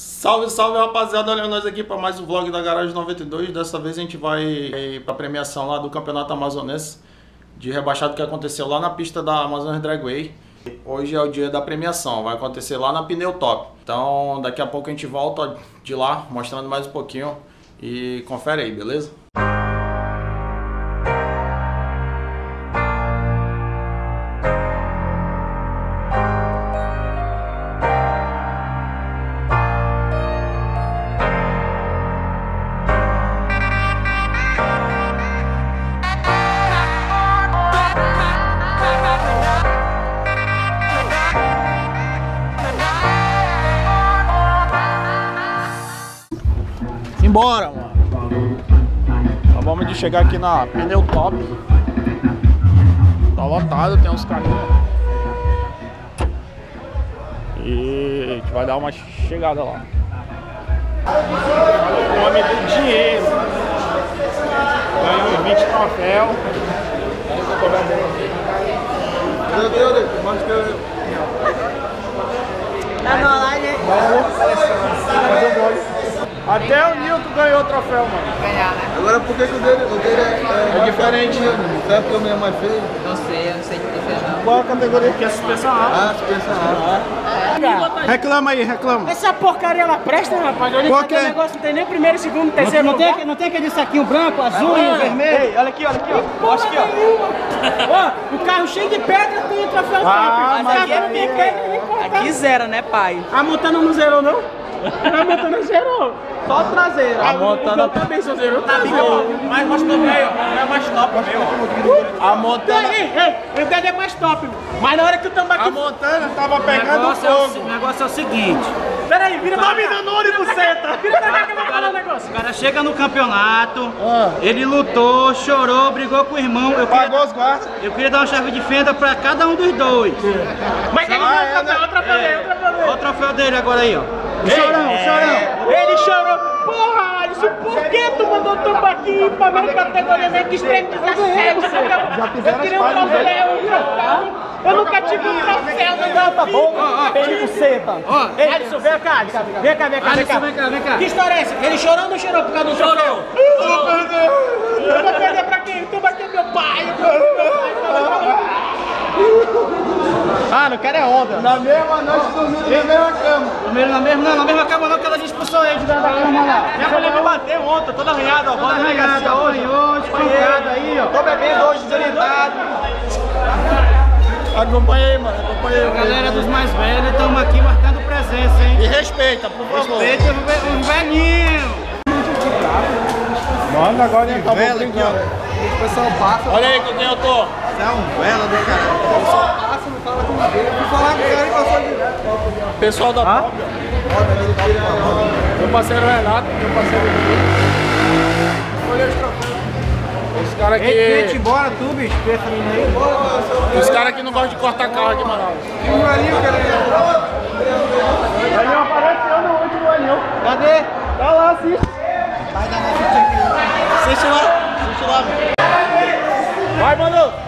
Salve, salve rapaziada, olha nós aqui para mais um vlog da Garagem 92. Dessa vez a gente vai para a premiação lá do Campeonato Amazonense de rebaixado que aconteceu lá na pista da Amazonas Dragway. Hoje é o dia da premiação, vai acontecer lá na Pneu Top. Então daqui a pouco a gente volta de lá mostrando mais um pouquinho e confere aí, beleza? Embora, mano. Acabamos de chegar aqui na Pneu Top. Tá lotado, tem uns carrinhos. E a gente vai dar uma chegada lá. O nome do dinheiro. Ganhou 20 troféus. Tá no online. Até o Nilton ganhou o troféu, mano. Ganhar, né? Agora por que, que o dele, o dele é, É diferente. Será porque o meu é mais feio? Não sei, eu não sei o que fez não. Qual a categoria que é suspensão A? Ah, se pensa ah. Reclama aí, reclama. Essa porcaria ela presta, rapaz. Olha Por aqui, quê? o negócio não tem nem primeiro, segundo, terceiro Não tem, não tem aquele saquinho branco, azul e vermelho? Ei, olha aqui, olha aqui, ó. Mostra aqui, ó. Ó, o carro cheio de pedra tem o troféu Ah, top. mas Mas aqui tem pedra, nem. Aqui zero, né, pai? A Montana não zerou, não? A Montana zerou. Só traseira. A Montana- também só zerou. Tá Mas mostrou velho, é mais top, meu. A Montana. Ei, ei, o dedo é mais top, mas na hora que o tambaqui... A Montana tava O pegando é o, fogo. o negócio é o seguinte: Peraí, vira pra mim, no ônibus, senta. Vira pra cá que eu vou falar um negócio. o cara chega no campeonato, Ah. ele lutou, chorou, brigou com o irmão. Eu queria, Pagou os guardas. eu queria dar uma chave de fenda pra cada um dos dois. Mas ele Ah, não é, é o troféu, né? o troféu dele, o troféu dele. Olha o troféu dele agora aí, ó. O chorão, o chorão. Ele chorou. Porra, Alisson, por que tu mandou o tambaqui pra minha categoria nem que extremo 17? Já fizeram Eu queria um troféu, um troféu. Eu nunca tive um troféu no meu filho. Ele buceta. Ó, Alisson, vem cá, Alisson. Vem cá, vem cá, vem Alisson, cá. vem cá, vem cá. Que história é essa? Ele chorou ou não chorou por causa do troféu? Chorou. Eu vou perder pra quem? O tambaqui é meu pai. Ah, não quero é onda. Na mesma noite dormindo na mesma cama. Primeiro na mesma, não, na mesma cama não, que ela expulsou ele da da cama lá. Minha mulher me bateu ontem, toda arranhada, ó. Toda arranhada, olhou, espancada aí, ó. Tô bebendo hoje, desorientado. Acompanha aí, mano. Acompanha aí. Galera dos mais velhos, estamos aqui marcando presença, hein? E respeita, por favor. Respeita os ve- os velhinhos. Mano, agora nem acabou Vela aqui, brincando. ó. O pessoal passa, Olha aí com quem eu tô. você é um vela do caralho. O pessoal o e da. Meu parceiro Renato, meu parceiro Olha os troféus. Os caras que. embora tu, bicho, essa menina aí. Os caras que não gostam de cortar carro aqui, mano. um velhinho, cara. Aí apareceu no último anil. Cadê? Tá lá, assiste. Assiste lá, assiste lá. Vai, mano.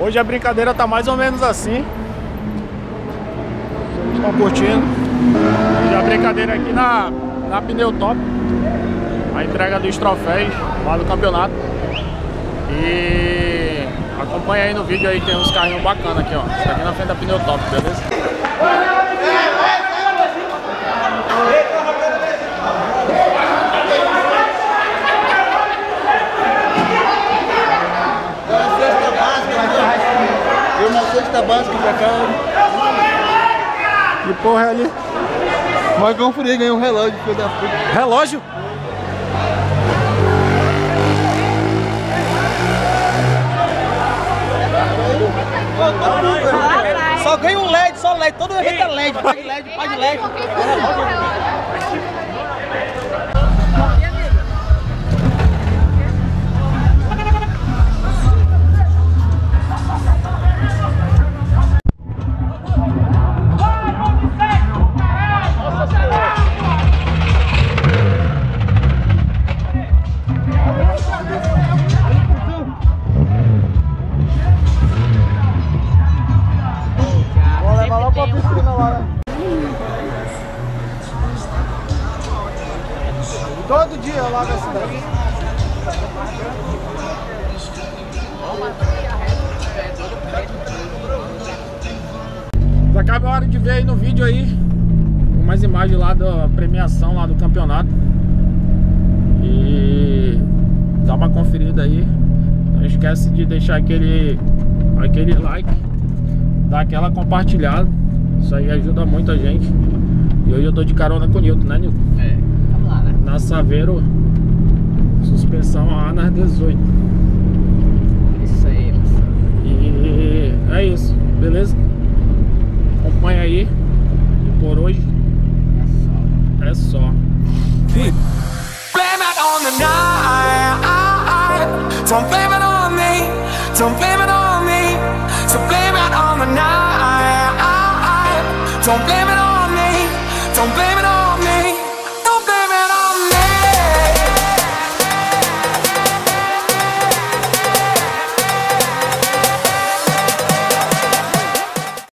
Hoje a brincadeira tá mais ou menos assim. Vocês estão curtindo. Hoje a brincadeira aqui na, na Pneu Top. A entrega dos troféus lá do campeonato. E acompanha aí no vídeo aí, tem uns carrinhos bacanas aqui, ó. Isso aqui na frente da Pneu Top, beleza? da base que tocando. Que porra é ali? Magão Furei ganhou um relógio, filho da puta. Relógio? Só ganha um LED, só LED. Todo evento é LED, paga LED, paga LED. Acaba a hora de ver aí no vídeo aí umas imagens lá da premiação lá do campeonato. E dá uma conferida aí. Não esquece de deixar aquele, aquele like, dar aquela compartilhada. Isso aí ajuda muito a gente. E hoje eu tô de carona com o Nilton, né Nilton? É? Na Saveiro, suspensão A nas 18. Isso aí, moça. E é isso, beleza? Acompanha aí. E por hoje é só. Blame it on the night. Don't blame it on me. Don't blame it on me. So blame it on the night. Don't blame it on me. Don't blame it on